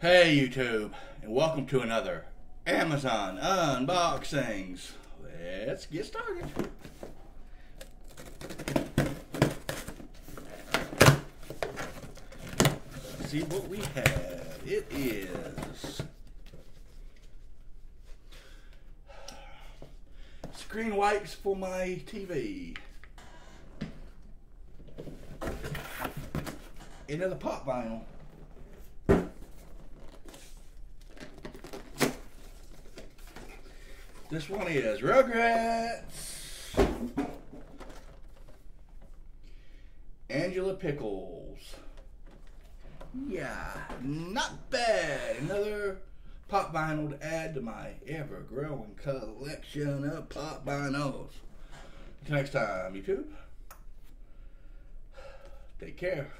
Hey YouTube, and welcome to another Amazon unboxings. Let's get started. Let's see what we have. It is screen wipes for my TV. Another pop vinyl. This one is Rugrats. Angela Pickles. Yeah, not bad. Another pop vinyl to add to my ever growing collection of pop vinyls. Until next time, YouTube. Take care.